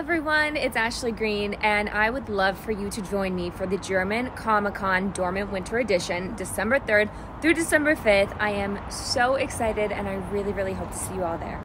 everyone, it's Ashley Greene, and I would love for you to join me for the German Comic Con Dortmund Winter Edition, December 3rd through December 5th. I am so excited, and I really, really hope to see you all there.